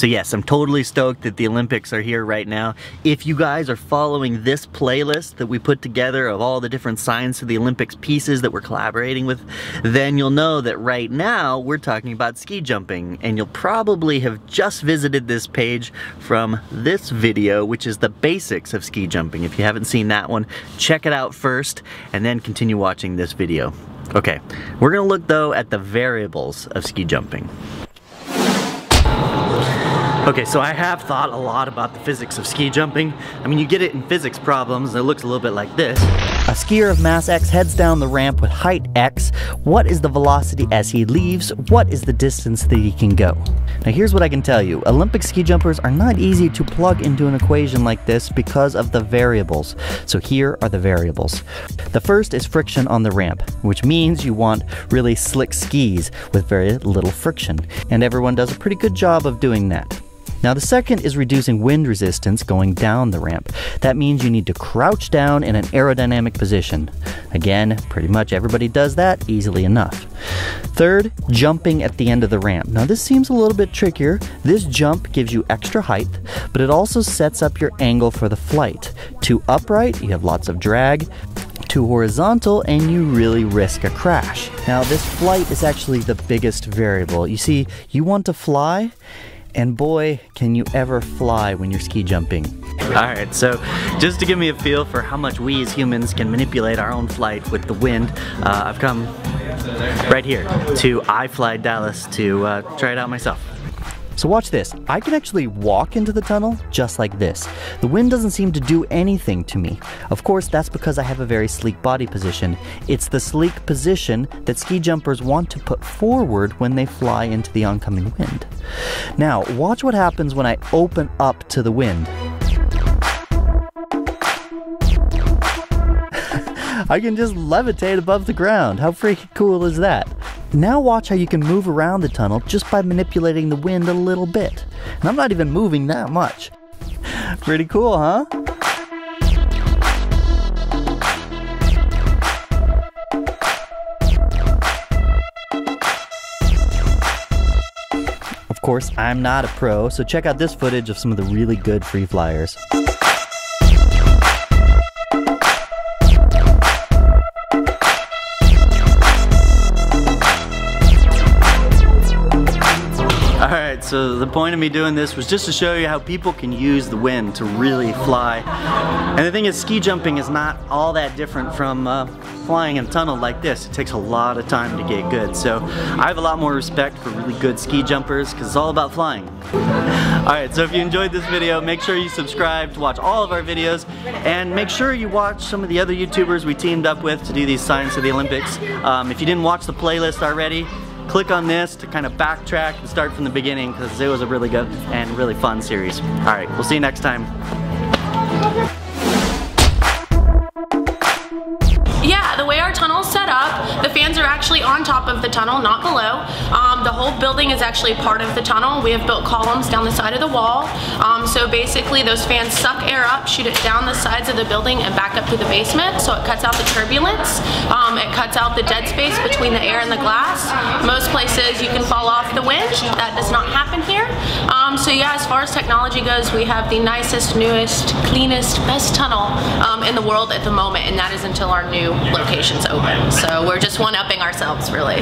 So yes, I'm totally stoked that the Olympics are here right now. If you guys are following this playlist that we put together of all the different Science to the Olympics pieces that we're collaborating with, then you'll know that right now we're talking about ski jumping and you'll probably have just visited this page from this video, which is the basics of ski jumping. If you haven't seen that one, check it out first and then continue watching this video. Okay, we're gonna look though at the variables of ski jumping. Okay, so I have thought a lot about the physics of ski jumping. I mean, you get it in physics problems, and it looks a little bit like this. A skier of mass x heads down the ramp with height x. What is the velocity as he leaves? What is the distance that he can go? Now here's what I can tell you. Olympic ski jumpers are not easy to plug into an equation like this because of the variables. So here are the variables. The first is friction on the ramp, which means you want really slick skis with very little friction. And everyone does a pretty good job of doing that. Now the second is reducing wind resistance going down the ramp. That means you need to crouch down in an aerodynamic position. Again, pretty much everybody does that easily enough. Third, jumping at the end of the ramp. Now this seems a little bit trickier. This jump gives you extra height, but it also sets up your angle for the flight. Too upright, you have lots of drag too horizontal and you really risk a crash. Now this flight is actually the biggest variable. You see, you want to fly and boy, can you ever fly when you're ski jumping. Alright, so just to give me a feel for how much we as humans can manipulate our own flight with the wind, uh, I've come right here to iFly Dallas to uh, try it out myself. So watch this. I can actually walk into the tunnel just like this. The wind doesn't seem to do anything to me. Of course, that's because I have a very sleek body position. It's the sleek position that ski jumpers want to put forward when they fly into the oncoming wind. Now, watch what happens when I open up to the wind. I can just levitate above the ground. How freaking cool is that? Now watch how you can move around the tunnel just by manipulating the wind a little bit. And I'm not even moving that much. Pretty cool, huh? Of course, I'm not a pro, so check out this footage of some of the really good free flyers. Alright, so the point of me doing this was just to show you how people can use the wind to really fly. And the thing is, ski jumping is not all that different from uh, flying in a tunnel like this. It takes a lot of time to get good. So I have a lot more respect for really good ski jumpers because it's all about flying. Alright, so if you enjoyed this video, make sure you subscribe to watch all of our videos and make sure you watch some of the other YouTubers we teamed up with to do these Science of the Olympics. Um, if you didn't watch the playlist already, click on this to kind of backtrack and start from the beginning because it was a really good and really fun series. All right, we'll see you next time. On top of the tunnel, not below. Um, the whole building is actually part of the tunnel. We have built columns down the side of the wall. Um, so basically those fans suck air up, shoot it down the sides of the building and back up to the basement. So it cuts out the turbulence. Um, it cuts out the dead space between the air and the glass. Most places you can fall off the wind. That does not happen here. Um, so yeah, as far as technology goes, we have the nicest, newest, cleanest, best tunnel um, in the world at the moment. And that is until our new locations open. So we're just one-upping ourselves really.